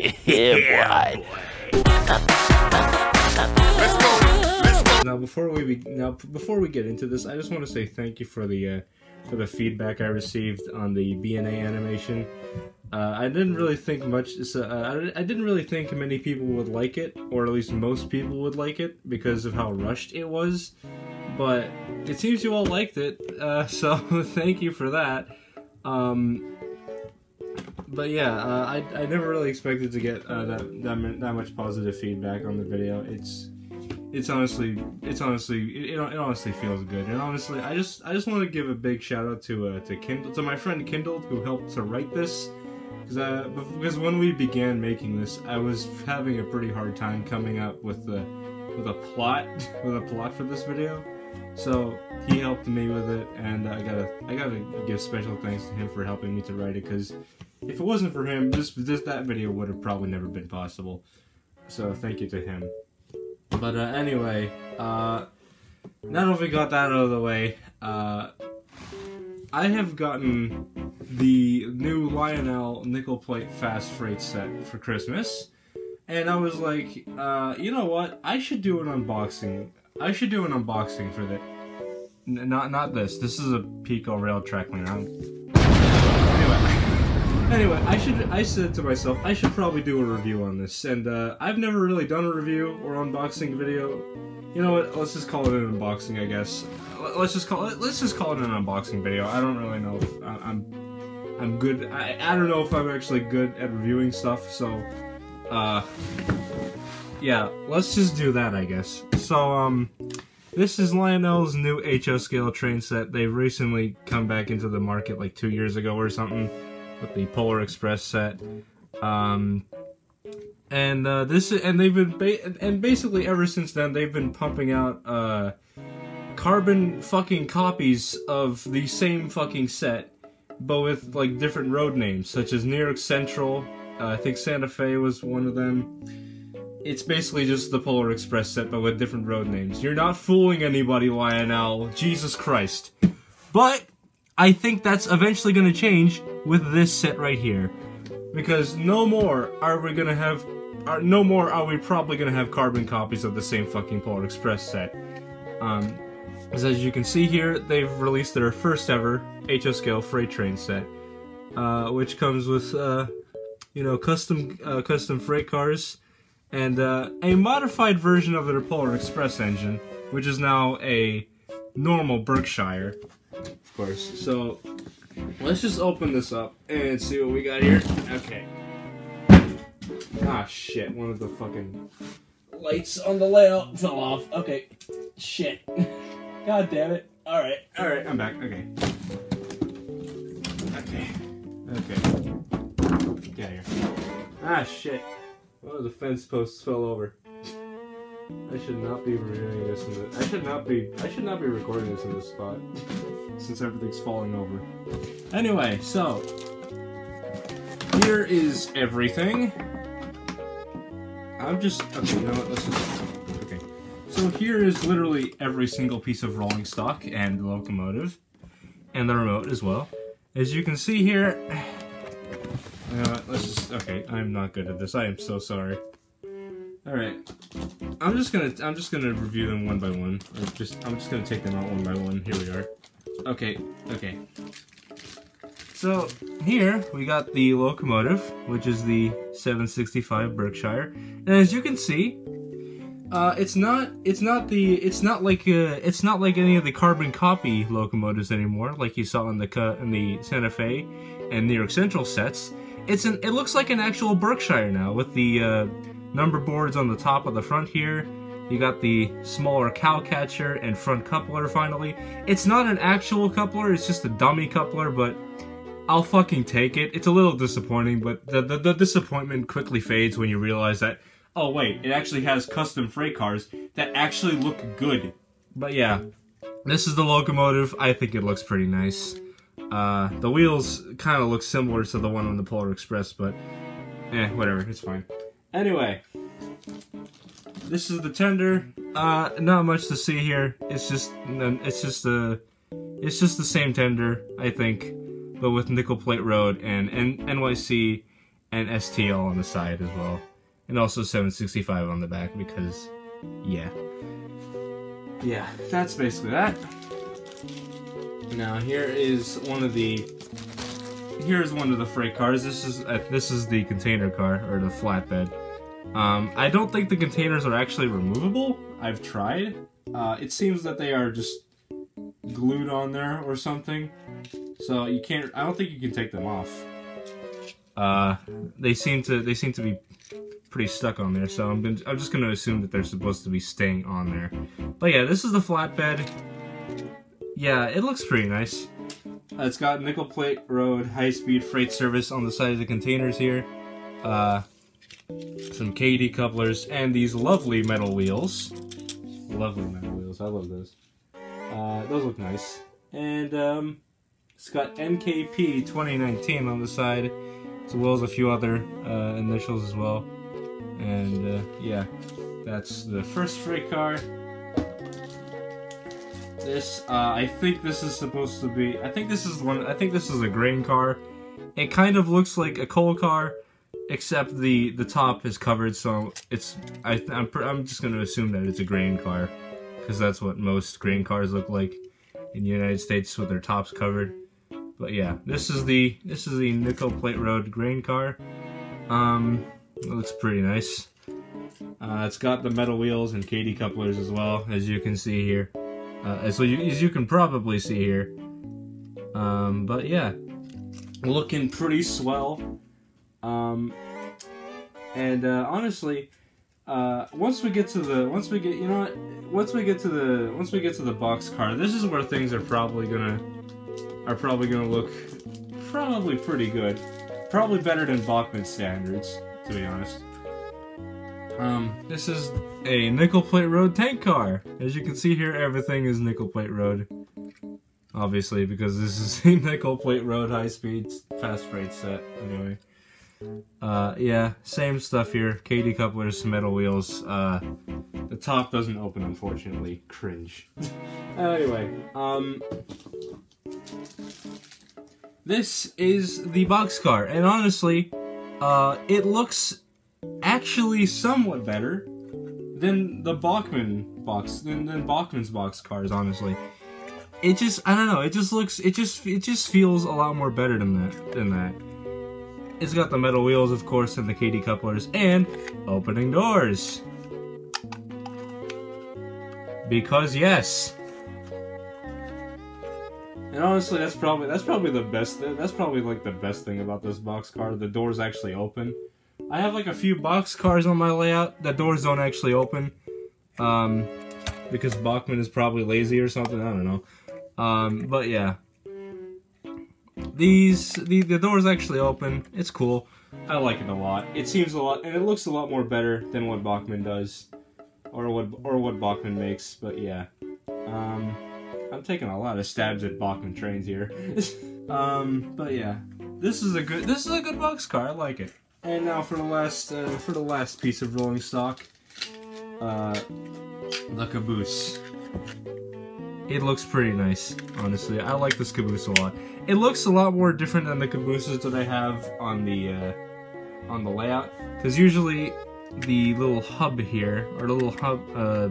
yeah, boy. Let's go. Let's go. Now before we be, now before we get into this, I just want to say thank you for the uh, for the feedback I received on the BNA animation. Uh, I didn't really think much. So, uh, I, I didn't really think many people would like it, or at least most people would like it because of how rushed it was. But it seems you all liked it, uh, so thank you for that. Um, but yeah, uh, I, I never really expected to get uh, that, that that much positive feedback on the video. It's it's honestly it's honestly it, it, honestly feels good. And honestly i just i just want to give a big shout out to uh to kindle to my friend kindled who helped to write this. Because uh because when we began making this i was having a pretty hard time coming up with the with a plot with a plot for this video. So he helped me with it and i gotta i gotta give special thanks to him for helping me to write it because if it wasn't for him this this that video would have probably never been possible so thank you to him but uh, anyway, uh, now that we got that out of the way, uh, I have gotten the new Lionel nickel plate fast freight set for Christmas, and I was like, uh, you know what? I should do an unboxing. I should do an unboxing for the. N- not not this. This is a Peco rail track cleaner. Anyway, I should. I said to myself, I should probably do a review on this, and uh, I've never really done a review or unboxing video. You know what? Let's just call it an unboxing, I guess. Let's just call it. Let's just call it an unboxing video. I don't really know if I- I'm. I'm good. I, I don't know if I'm actually good at reviewing stuff. So, uh, yeah. Let's just do that, I guess. So, um. This is Lionel's new HO scale train set. They've recently come back into the market like two years ago or something with the Polar Express set. Um, and uh, this and they've been ba- and basically ever since then they've been pumping out uh, carbon fucking copies of the same fucking set, but with like different road names, such as New York Central. Uh, I think Santa Fe was one of them. It's basically just the Polar Express set, but with different road names. You're not fooling anybody, Lionel. Jesus Christ. But I think that's eventually going to change with this set right here, because no more are we going to have, are, no more are we probably going to have carbon copies of the same fucking Polar Express set. Um, as you can see here, they've released their first ever HO scale freight train set, uh, which comes with, uh, you know, custom uh, custom freight cars and uh, a modified version of their Polar Express engine, which is now a normal Berkshire, course. So let's just open this up and see what we got here. Okay. Ah shit! One of the fucking lights on the layout fell off. Okay. Shit. God damn it. All right. All right. I'm back. Okay. Okay. Okay. Get here. Ah shit. One of the fence posts fell over. I should not be reviewing this in the. I should not be. I should not be recording this in this spot, since everything's falling over. Anyway, so here is everything. I'm just okay. You know what? Let's just okay. So here is literally every single piece of rolling stock and the locomotive, and the remote as well. As you can see here, you know what, let's just okay. I'm not good at this. I am so sorry. All right, I'm just gonna I'm just gonna review them one by one. Or just I'm just gonna take them out one by one. Here we are. Okay, okay. So here we got the locomotive, which is the 765 Berkshire, and as you can see, uh, it's not it's not the it's not like uh, it's not like any of the carbon copy locomotives anymore, like you saw in the in the Santa Fe and New York Central sets. It's an it looks like an actual Berkshire now with the uh, number boards on the top of the front here. You got the smaller cow catcher and front coupler finally. It's not an actual coupler, it's just a dummy coupler, but I'll fucking take it. It's a little disappointing, but the, the, the disappointment quickly fades when you realize that, oh wait, it actually has custom freight cars that actually look good. But yeah, this is the locomotive. I think it looks pretty nice. Uh, the wheels kind of look similar to the one on the Polar Express, but eh, whatever, it's fine. Anyway, this is the tender. Uh, not much to see here. It's just, it's just the, it's just the same tender, I think, but with nickel plate road and, and NYC and STL on the side as well, and also 765 on the back because, yeah, yeah, that's basically that. Now here is one of the here's one of the freight cars. This is uh, this is the container car or the flatbed. Um, I don't think the containers are actually removable. I've tried. Uh, it seems that they are just glued on there or something. So you can't. I don't think you can take them off. Uh, they seem to they seem to be pretty stuck on there. So I'm gonna, I'm just gonna assume that they're supposed to be staying on there. But yeah, this is the flatbed. Yeah, it looks pretty nice. Uh, it's got nickel plate road high speed freight service on the side of the containers here. Uh, some KD couplers and these lovely metal wheels. Lovely metal wheels. I love those. Uh, those look nice. And um, it's got NKP 2019 on the side, as well as a few other uh, initials as well. And uh, yeah, that's the first freight car. This, uh, I think this is supposed to be. I think this is one. I think this is a grain car. It kind of looks like a coal car, except the the top is covered. So it's. I I'm I'm just gonna assume that it's a grain car, because that's what most grain cars look like in the United States with their tops covered. But yeah, this is the this is the nickel plate road grain car. Um, it looks pretty nice. Uh, it's got the metal wheels and KD couplers as well, as you can see here. Uh, as, you, as you can probably see here. Um, but yeah, looking pretty swell. Um, and uh, honestly, uh, once we get to the, once we get, you know what, once we get to the, once we get to the box car, this is where things are probably gonna, are probably gonna look, probably pretty good, probably better than Bachmann standards, to be honest. Um, this is a nickel plate road tank car. As you can see here, everything is nickel plate road. Obviously, because this is a nickel plate road high speed fast freight set. Anyway. Uh, yeah, same stuff here. KD couplers, metal wheels. Uh, the top doesn't open, unfortunately. Cringe. anyway, um, this is the box car, and honestly, uh, it looks actually somewhat better than the Bachmann box than, than Bachmann's box cars, honestly. It just I don't know, it just looks it just it just feels a lot more better than that than that. It's got the metal wheels, of course, and the KD couplers, and opening doors. Because yes. And honestly, that's probably that's probably the best. That's probably like the best thing about this box car. The doors actually open. I have like a few box cars on my layout. The doors don't actually open. Um, because Bachmann is probably lazy or something. I don't know. Um, but yeah. These, the, the doors actually open. It's cool. I like it a lot. It seems a lot, and it looks a lot more better than what Bachmann does. Or what, or what Bachmann makes, but yeah. Um, I'm taking a lot of stabs at Bachmann trains here. um, but yeah. This is a good, this is a good box car. I like it. And now for the last uh, for the last piece of rolling stock, uh, the caboose. It looks pretty nice, honestly. I like this caboose a lot. It looks a lot more different than the cabooses that I have on the uh, on the layout, because usually the little hub here, or the little hub, uh,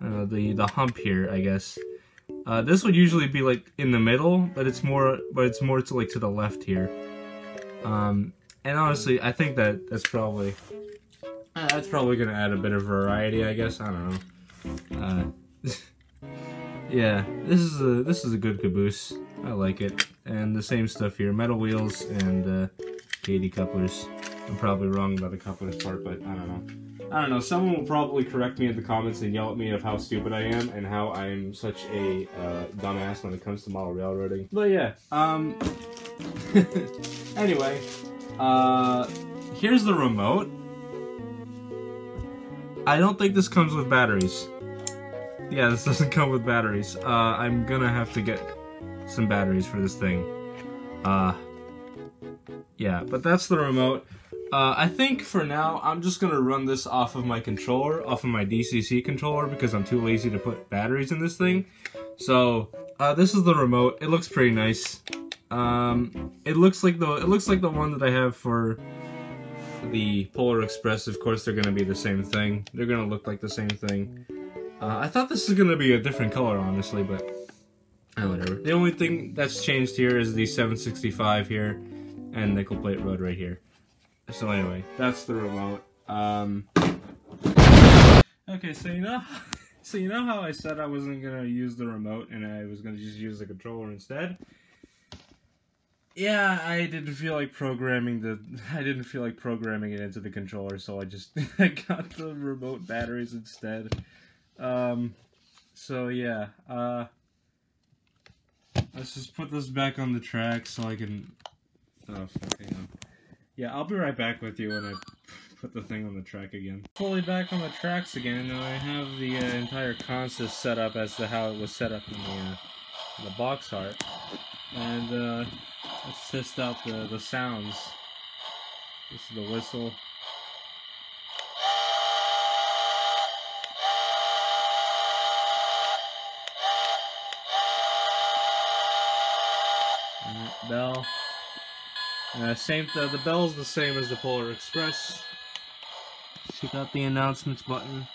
uh, the the hump here, I guess. Uh, this would usually be like in the middle, but it's more, but it's more to like to the left here. Um, and honestly, I think that that's probably uh, that's probably gonna add a bit of variety. I guess I don't know. Uh, yeah, this is a this is a good caboose. I like it, and the same stuff here: metal wheels and uh, KD couplers. I'm probably wrong about the couplers part, but I don't know. I don't know. Someone will probably correct me in the comments and yell at me of how stupid I am and how I'm such a uh, dumbass when it comes to model railroading. But yeah. Um. anyway. Uh, here's the remote. I don't think this comes with batteries. Yeah, this doesn't come with batteries. Uh, I'm gonna have to get some batteries for this thing. Uh, yeah, but that's the remote. Uh, I think for now, I'm just gonna run this off of my controller, off of my DCC controller, because I'm too lazy to put batteries in this thing. So, uh, this is the remote. It looks pretty nice. Um, it looks like the it looks like the one that I have for the Polar Express, of course, they're to be the same thing. They're to look like the same thing. Uh, I thought this was going to be a different color, honestly, but uh, whatever. The only thing that's changed here is the 765 here and nickel plate road right here. So anyway, that's the remote. Um, okay, so you know, so you know how I said I wasn't gonna use the remote and I was gonna just use the controller instead. Yeah, I didn't feel like programming the. I didn't feel like programming it into the controller, so I just I got the remote batteries instead. Um, so yeah, uh, let's just put this back on the track so I can. Oh hang on. Yeah, I'll be right back with you when I put the thing on the track again. Fully back on the tracks again, and I have the uh, entire consist set up as to how it was set up in the uh, the box art, and uh, let's test out the the sounds. This is the whistle. Alright, Bell. Uh, same. Uh, the bell's the same as the Polar Express. Check out the announcements button.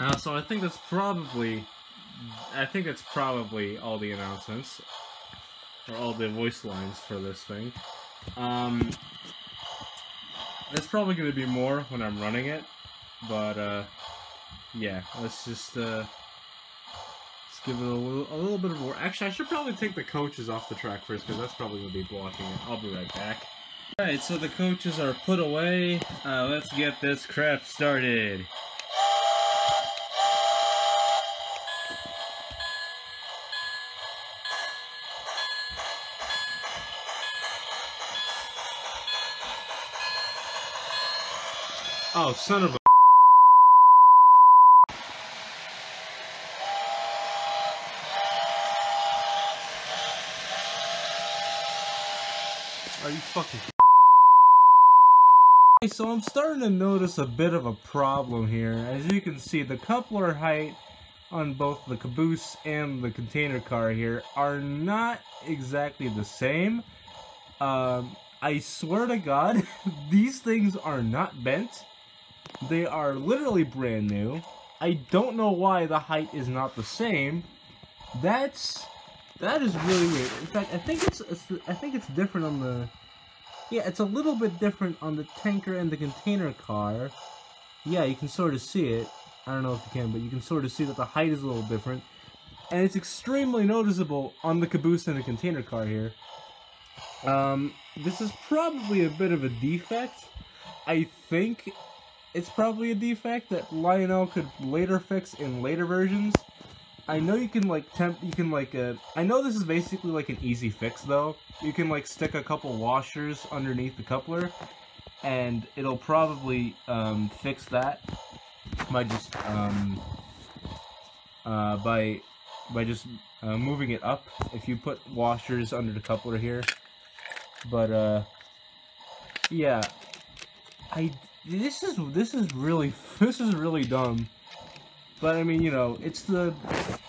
Uh, so I think that's probably, I think that's probably all the announcements, or all the voice lines for this thing. Um, there's probably going to be more when I'm running it, but uh, yeah, let's just uh, let's give it a little, a little bit of more. Actually, I should probably take the coaches off the track first because that's probably going to be blocking it. I'll be right back. Alright, so the coaches are put away. Uh, let's get this crap started. Oh, son of a. Are you fucking. Okay, so I'm starting to notice a bit of a problem here. As you can see, the coupler height on both the caboose and the container car here are not exactly the same. Um, I swear to God, these things are not bent. They are literally brand new. I don't know why the height is not the same. That's that is really weird. In fact, I think it's, it's I think it's different on the yeah, it's a little bit different on the tanker and the container car. Yeah, you can sort of see it. I don't know if you can, but you can sort of see that the height is a little different. And it's extremely noticeable on the caboose and the container car here. Um, this is probably a bit of a defect. I think it's probably a defect that Lionel could later fix in later versions. I know you can like temp you can like uh I know this is basically like an easy fix though. You can like stick a couple washers underneath the coupler and it'll probably um fix that by just um uh by by just uh, moving it up if you put washers under the coupler here. But uh yeah, I this is this is really this is really dumb. But I mean, you know, it's the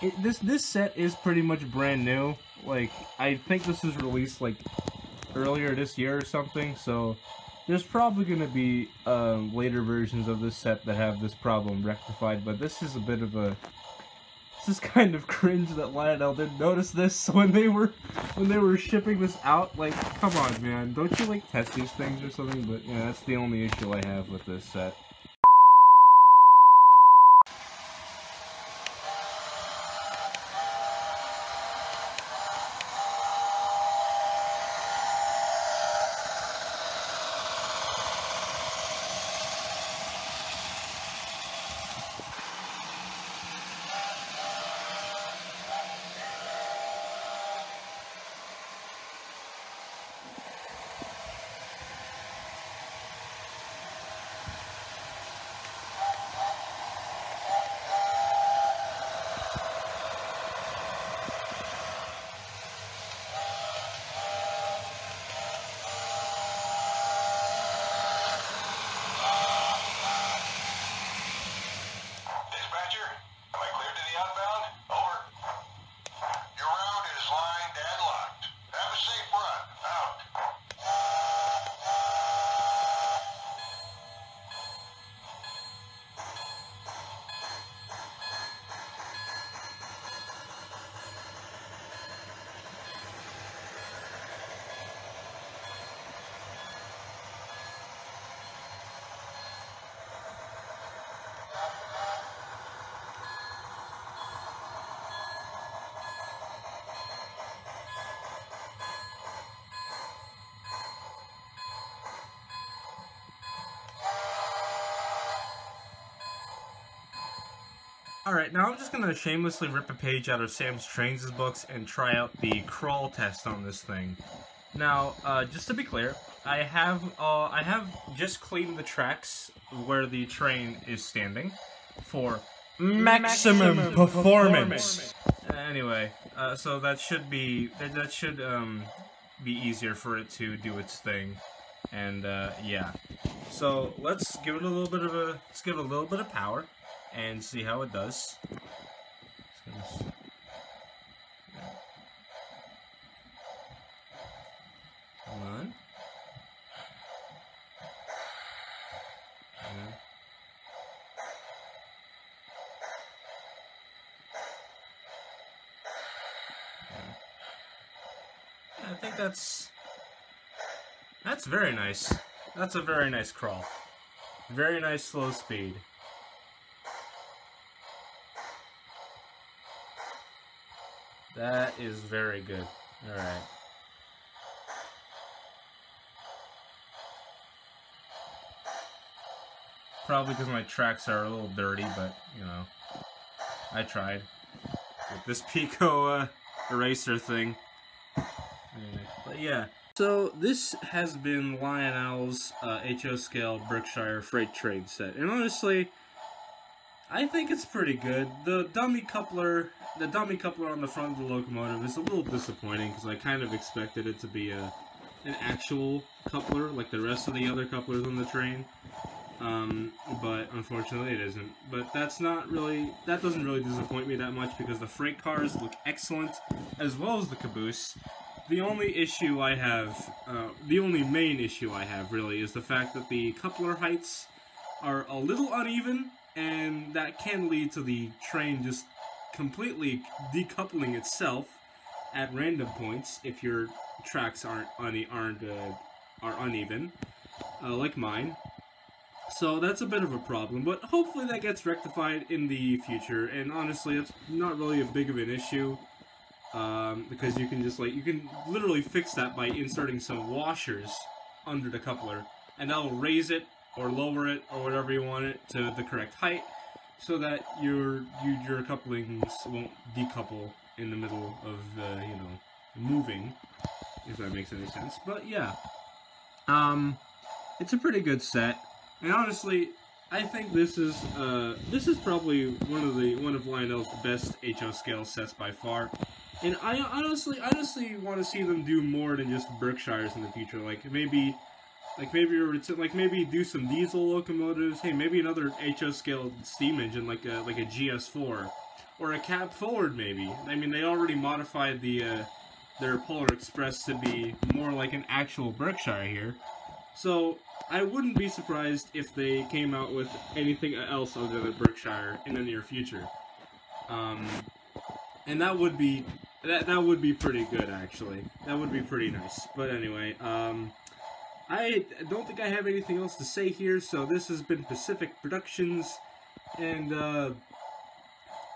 it, this this set is pretty much brand new. Like I think this was released like earlier this year or something. So there's probably going to be um, later versions of this set that have this problem rectified. But this is a bit of a is kind of cringe that Lionel didn't notice this when they were when they were shipping this out. Like, come on, man, don't you like test these things or something? But yeah, that's the only issue I have with this set. Alright, now I'm just gonna shamelessly rip a page out of Sam's Trains' books and try out the crawl test on this thing. Now, uh, just to be clear, I have uh, I have just cleaned the tracks where the train is standing for maximum, maximum performance. performance. Anyway, uh, so that should be that, that should um, be easier for it to do its thing, and uh, yeah. So let's give it a little bit of a let's give it a little bit of power and see how it does. Come on. I think that's that's very nice. That's a very nice crawl. Very nice slow speed. That is very good. Alright. Probably because my tracks are a little dirty, but, you know, I tried. With this Peco uh, eraser thing. But yeah. So this has been Lionel's uh, HO scale Berkshire freight train set, and honestly, I think it's pretty good. The dummy coupler the dummy coupler on the front of the locomotive is a little disappointing because I kind of expected it to be a an actual coupler like the rest of the other couplers on the train. Um, but unfortunately it isn't. But that's not really, that doesn't really disappoint me that much because the freight cars look excellent, as well as the caboose. The only issue I have, uh, the only main issue I have really, is the fact that the coupler heights are a little uneven, and that can lead to the train just completely decoupling itself at random points if your tracks aren't une aren't uh, are uneven, uh, like mine. So that's a bit of a problem, but hopefully that gets rectified in the future. And honestly, it's not really a big of an issue um, because you can just like you can literally fix that by inserting some washers under the coupler, and that'll raise it or lower it or whatever you want it to the correct height so that your you, your couplings won't decouple in the middle of you know moving, if that makes any sense. But yeah, um, it's a pretty good set, and honestly, I think this is uh this is probably one of the one of Lionel's best HO scale sets by far. And I honestly, honestly want to see them do more than just Berkshires in the future. Like maybe like maybe like maybe do some diesel locomotives. Hey, maybe another HO scale steam engine like a like a GS4 or a cab forward maybe. I mean, they already modified the uh, their Polar Express to be more like an actual Berkshire here. So I wouldn't be surprised if they came out with anything else other than Berkshire in the near future. Um, and that would be that that would be pretty good actually. That would be pretty nice. But anyway, um, I don't think I have anything else to say here, so this has been Pacific Productions, and uh,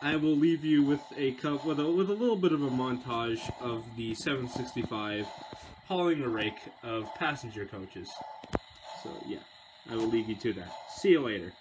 I will leave you with a with a with a little bit of a montage of the 765 hauling a rake of passenger coaches. So yeah, I will leave you to that. See you later.